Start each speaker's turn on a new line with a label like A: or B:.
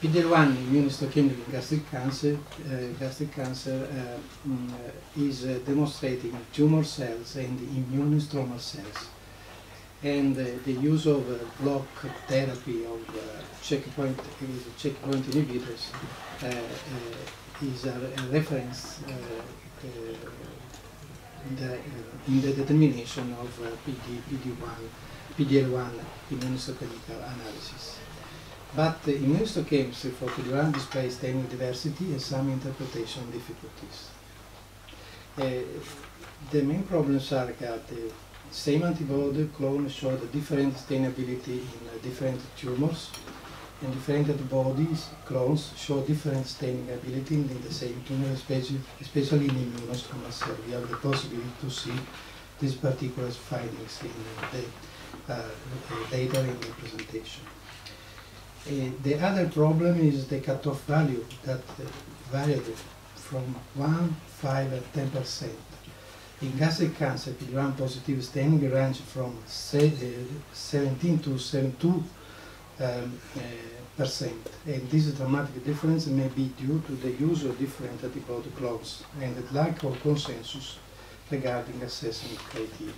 A: PD-L1 immunohistochemical gastric cancer, uh, gastric cancer uh, mm, is uh, demonstrating tumor cells and immune stromal cells. And uh, the use of uh, block therapy of uh, checkpoint, checkpoint inhibitors uh, uh, is a, a reference uh, uh, in, the, in the determination of uh, PD, PD-1, PD-L1 immunohistochemical analysis. But the immunohistochemistry for PD-1 displays staining diversity and some interpretation difficulties. Uh, the main problems are that same antibody clone showed different stainability in uh, different tumors, and different antibodies clones show different staining ability in the same tumor, especially, especially in immunostromal cell. We have the possibility to see these particular findings in the uh, data in the presentation. Uh, the other problem is the cutoff value that uh, varied from 1, 5, and 10 percent. In gastric cancer, PD-1 positive staining range from uh, 17 to 72 um, uh, percent. And this dramatic difference may be due to the use of different antibody clones and the lack of consensus regarding assessment criteria.